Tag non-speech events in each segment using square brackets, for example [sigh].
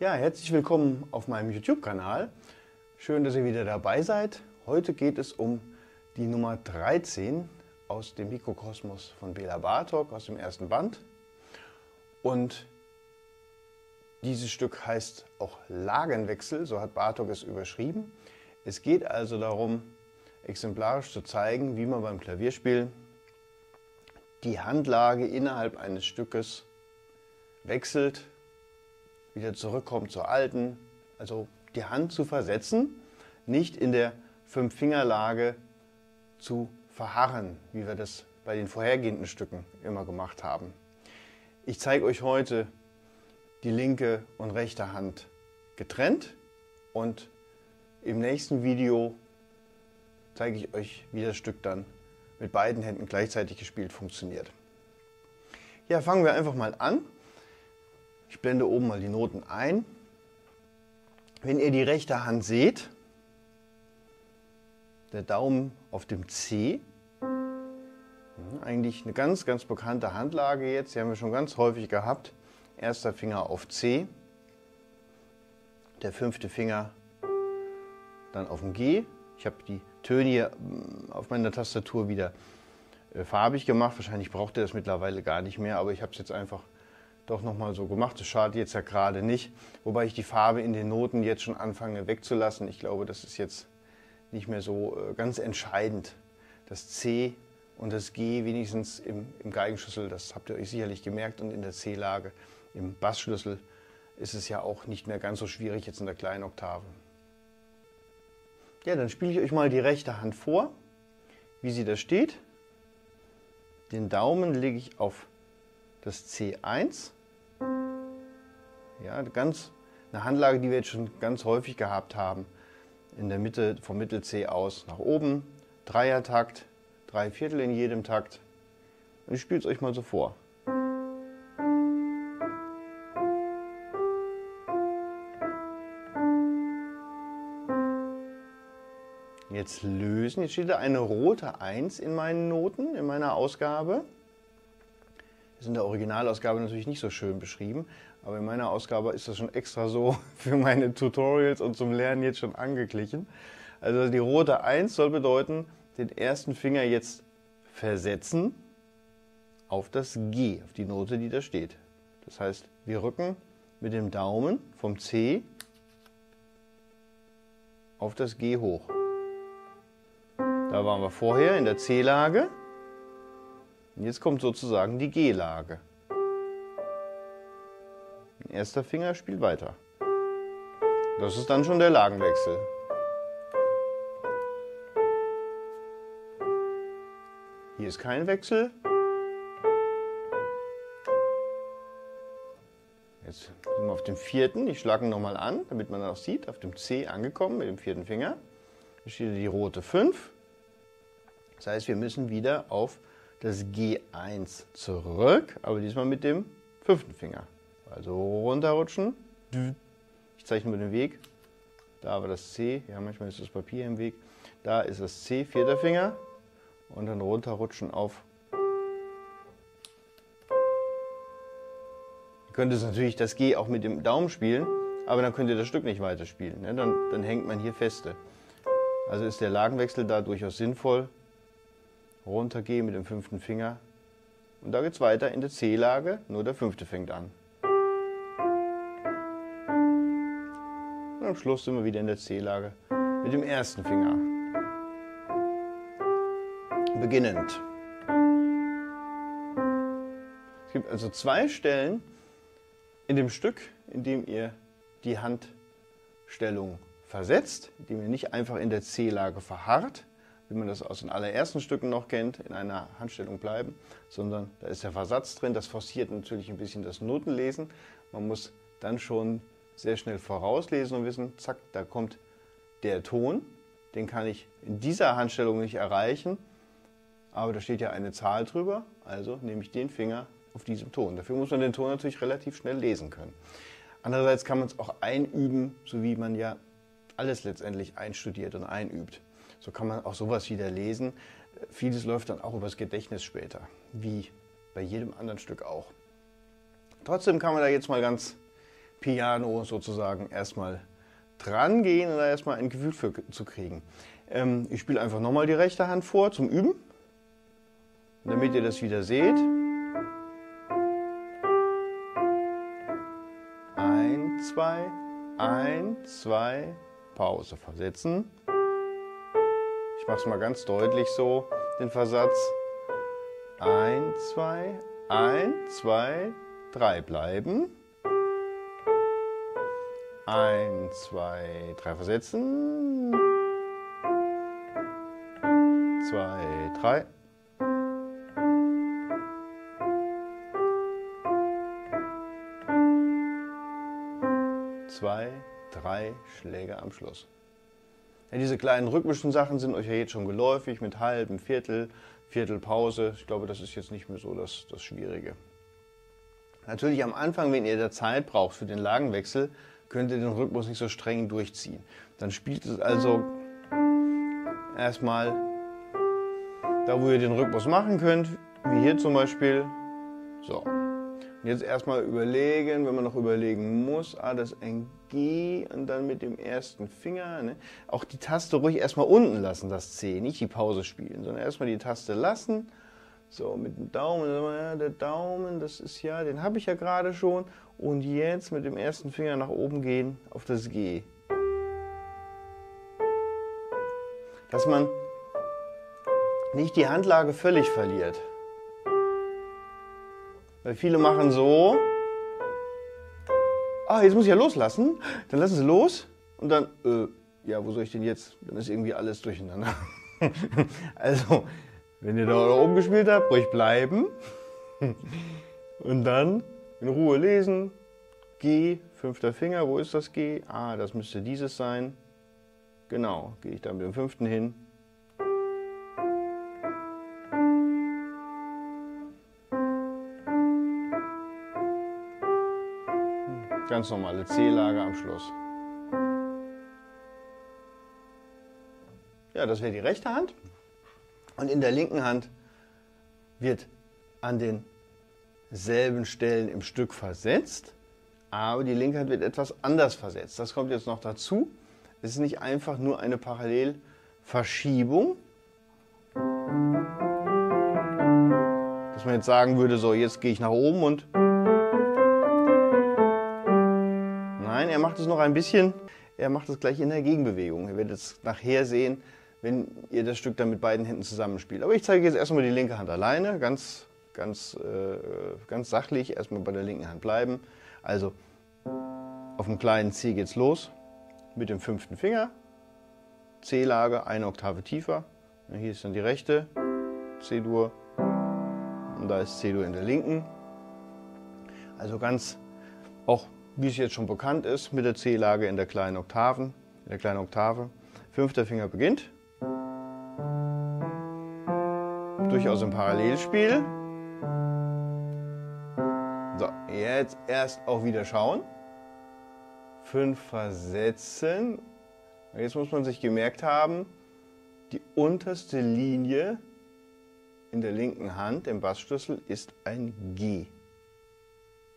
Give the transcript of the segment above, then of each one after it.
Ja, herzlich willkommen auf meinem YouTube-Kanal. Schön, dass ihr wieder dabei seid. Heute geht es um die Nummer 13 aus dem Mikrokosmos von Bela Bartok aus dem ersten Band. Und dieses Stück heißt auch Lagenwechsel, so hat Bartok es überschrieben. Es geht also darum, exemplarisch zu zeigen, wie man beim Klavierspiel die Handlage innerhalb eines Stückes wechselt wieder zurückkommt zur alten. Also die Hand zu versetzen, nicht in der Fünf-Finger-Lage zu verharren, wie wir das bei den vorhergehenden Stücken immer gemacht haben. Ich zeige euch heute die linke und rechte Hand getrennt und im nächsten Video zeige ich euch, wie das Stück dann mit beiden Händen gleichzeitig gespielt funktioniert. Ja, fangen wir einfach mal an. Ich blende oben mal die Noten ein. Wenn ihr die rechte Hand seht, der Daumen auf dem C, eigentlich eine ganz, ganz bekannte Handlage jetzt, die haben wir schon ganz häufig gehabt. Erster Finger auf C, der fünfte Finger dann auf dem G. Ich habe die Töne hier mm, auf meiner Tastatur wieder äh, farbig gemacht. Wahrscheinlich braucht ihr das mittlerweile gar nicht mehr, aber ich habe es jetzt einfach doch nochmal so gemacht. Das schadet jetzt ja gerade nicht. Wobei ich die Farbe in den Noten jetzt schon anfange wegzulassen. Ich glaube, das ist jetzt nicht mehr so äh, ganz entscheidend. Das C und das G wenigstens im, im Geigenschlüssel, das habt ihr euch sicherlich gemerkt. Und in der C-Lage im Bassschlüssel ist es ja auch nicht mehr ganz so schwierig jetzt in der kleinen Oktave. Ja, dann spiele ich euch mal die rechte Hand vor, wie sie da steht. Den Daumen lege ich auf das C1. Ja, ganz eine Handlage, die wir jetzt schon ganz häufig gehabt haben. In der Mitte vom Mittel C aus nach oben, Dreiertakt, drei Viertel in jedem Takt. Und ich spiele es euch mal so vor. Jetzt lösen. Jetzt steht da eine rote 1 in meinen Noten, in meiner Ausgabe ist in der Originalausgabe natürlich nicht so schön beschrieben, aber in meiner Ausgabe ist das schon extra so [laughs] für meine Tutorials und zum Lernen jetzt schon angeglichen. Also die rote 1 soll bedeuten, den ersten Finger jetzt versetzen auf das G, auf die Note, die da steht. Das heißt, wir rücken mit dem Daumen vom C auf das G hoch. Da waren wir vorher in der C-Lage. Und jetzt kommt sozusagen die G-Lage. Erster Finger spielt weiter. Das ist dann schon der Lagenwechsel. Hier ist kein Wechsel. Jetzt sind wir auf dem vierten. Ich schlage ihn nochmal an, damit man das sieht. Auf dem C angekommen mit dem vierten Finger. Hier steht die rote 5. Das heißt, wir müssen wieder auf das G1 zurück, aber diesmal mit dem fünften Finger. Also runterrutschen. Ich zeichne mir den Weg. Da war das C, ja manchmal ist das Papier im Weg. Da ist das C, vierter Finger. Und dann runterrutschen auf. Ihr könnt es natürlich das G auch mit dem Daumen spielen, aber dann könnt ihr das Stück nicht weiterspielen. Ne? Dann, dann hängt man hier feste. Also ist der Lagenwechsel da durchaus sinnvoll runtergehe mit dem fünften Finger. Und da geht es weiter in der C-Lage, nur der fünfte fängt an. Und am Schluss sind wir wieder in der C-Lage mit dem ersten Finger. Beginnend. Es gibt also zwei Stellen in dem Stück, in dem ihr die Handstellung versetzt, indem ihr nicht einfach in der C-Lage verharrt, wie man das aus den allerersten Stücken noch kennt, in einer Handstellung bleiben, sondern da ist der Versatz drin. Das forciert natürlich ein bisschen das Notenlesen. Man muss dann schon sehr schnell vorauslesen und wissen, zack, da kommt der Ton. Den kann ich in dieser Handstellung nicht erreichen, aber da steht ja eine Zahl drüber, also nehme ich den Finger auf diesem Ton. Dafür muss man den Ton natürlich relativ schnell lesen können. Andererseits kann man es auch einüben, so wie man ja alles letztendlich einstudiert und einübt. So kann man auch sowas wieder lesen. Vieles läuft dann auch übers Gedächtnis später, wie bei jedem anderen Stück auch. Trotzdem kann man da jetzt mal ganz Piano sozusagen erstmal dran gehen und da erstmal ein Gefühl für zu kriegen. Ähm, ich spiele einfach nochmal die rechte Hand vor zum Üben, damit ihr das wieder seht. Ein, zwei, ein, zwei, Pause versetzen. Ich mache es mal ganz deutlich so, den Versatz. Ein, zwei, ein, zwei, drei bleiben. Ein, zwei, drei versetzen. Zwei, drei. Zwei, drei Schläge am Schluss. Ja, diese kleinen rhythmischen Sachen sind euch ja jetzt schon geläufig mit halben, Viertel, Viertelpause. Ich glaube, das ist jetzt nicht mehr so das, das Schwierige. Natürlich am Anfang, wenn ihr da Zeit braucht für den Lagenwechsel, könnt ihr den Rhythmus nicht so streng durchziehen. Dann spielt es also erstmal da, wo ihr den Rhythmus machen könnt, wie hier zum Beispiel. So. Und jetzt erstmal überlegen, wenn man noch überlegen muss, ah, das G und dann mit dem ersten Finger. Ne? Auch die Taste ruhig erstmal unten lassen, das C, nicht die Pause spielen, sondern erstmal die Taste lassen. So, mit dem Daumen, der Daumen, das ist ja, den habe ich ja gerade schon. Und jetzt mit dem ersten Finger nach oben gehen auf das G. Dass man nicht die Handlage völlig verliert. Weil viele machen so, ah, jetzt muss ich ja loslassen. Dann lassen sie los und dann, äh, ja, wo soll ich denn jetzt? Dann ist irgendwie alles durcheinander. [laughs] also, wenn ihr da oben gespielt habt, ruhig bleiben. [laughs] und dann in Ruhe lesen. G, fünfter Finger, wo ist das G? Ah, das müsste dieses sein. Genau, gehe ich da mit dem fünften hin. Ganz normale C-Lage am Schluss. Ja, das wäre die rechte Hand. Und in der linken Hand wird an denselben Stellen im Stück versetzt, aber die linke Hand wird etwas anders versetzt. Das kommt jetzt noch dazu. Es ist nicht einfach nur eine Parallelverschiebung, dass man jetzt sagen würde, so jetzt gehe ich nach oben und er macht es noch ein bisschen, er macht es gleich in der Gegenbewegung. Ihr werdet es nachher sehen, wenn ihr das Stück dann mit beiden Händen zusammenspielt. Aber ich zeige jetzt erstmal die linke Hand alleine, ganz, ganz, äh, ganz sachlich, erstmal bei der linken Hand bleiben. Also auf dem kleinen C geht's los mit dem fünften Finger, C-Lage, eine Oktave tiefer. Hier ist dann die rechte C-Dur und da ist C-Dur in der linken. Also ganz auch wie es jetzt schon bekannt ist, mit der C-Lage in der kleinen Oktaven, in der kleinen Oktave. Fünfter Finger beginnt. Durchaus im Parallelspiel. So, jetzt erst auch wieder schauen. Fünf versetzen. Jetzt muss man sich gemerkt haben, die unterste Linie in der linken Hand, im Bassschlüssel, ist ein G.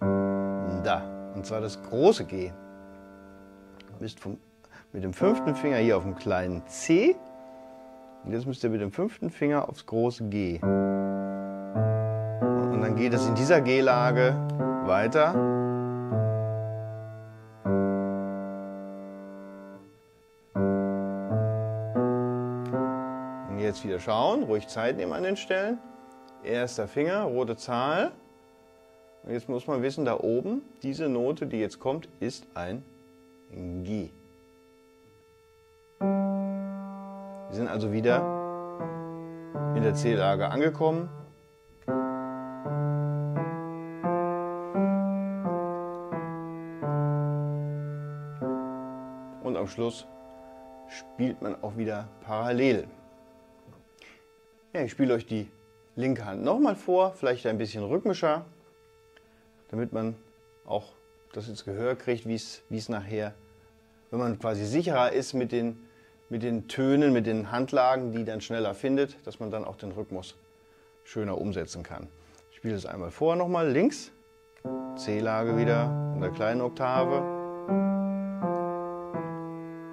Da. Und zwar das große G. Du bist vom, mit dem fünften Finger hier auf dem kleinen C. Und jetzt müsst ihr mit dem fünften Finger aufs große G. Und dann geht es in dieser G-Lage weiter. Und jetzt wieder schauen, ruhig Zeit nehmen an den Stellen. Erster Finger, rote Zahl. Und jetzt muss man wissen, da oben, diese Note, die jetzt kommt, ist ein G. Wir sind also wieder in der C-Lage angekommen. Und am Schluss spielt man auch wieder parallel. Ja, ich spiele euch die linke Hand nochmal vor, vielleicht ein bisschen rhythmischer damit man auch das ins Gehör kriegt, wie es nachher, wenn man quasi sicherer ist mit den, mit den Tönen, mit den Handlagen, die dann schneller findet, dass man dann auch den Rhythmus schöner umsetzen kann. Ich spiele es einmal vor nochmal, links, C-Lage wieder, in der kleinen Oktave.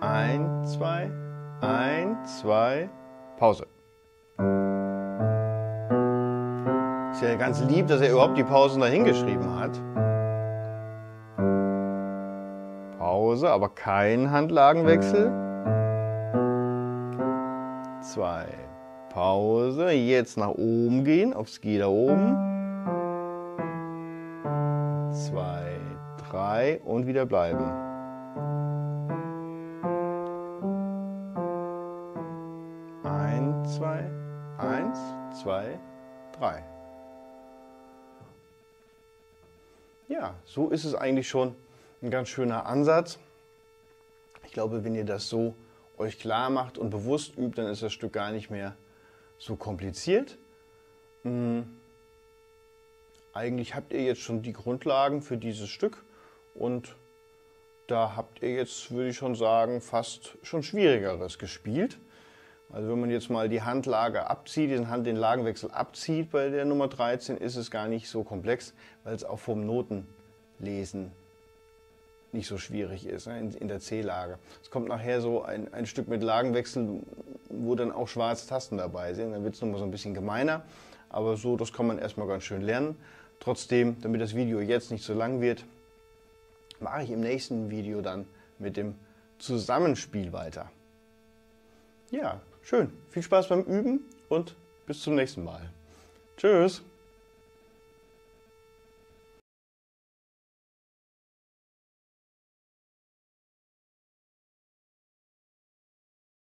Ein, zwei, ein, zwei, Pause. Ist ja ganz lieb, dass er überhaupt die Pausen dahin geschrieben hat. Pause, aber kein Handlagenwechsel. Zwei. Pause. Jetzt nach oben gehen, aufs G da oben. Zwei, drei und wieder bleiben. Ja, so ist es eigentlich schon ein ganz schöner Ansatz. Ich glaube, wenn ihr das so euch klar macht und bewusst übt, dann ist das Stück gar nicht mehr so kompliziert. Hm. Eigentlich habt ihr jetzt schon die Grundlagen für dieses Stück und da habt ihr jetzt, würde ich schon sagen, fast schon Schwierigeres gespielt. Also wenn man jetzt mal die Handlage abzieht, diesen Hand, den Lagenwechsel abzieht bei der Nummer 13, ist es gar nicht so komplex, weil es auch vom Notenlesen nicht so schwierig ist ne, in, in, der C-Lage. Es kommt nachher so ein, ein Stück mit Lagenwechsel, wo dann auch schwarze Tasten dabei sind. Dann wird es nochmal so ein bisschen gemeiner. Aber so, das kann man erstmal ganz schön lernen. Trotzdem, damit das Video jetzt nicht so lang wird, mache ich im nächsten Video dann mit dem Zusammenspiel weiter. Ja, schön. Viel Spaß beim Üben und bis zum nächsten Mal. Tschüss.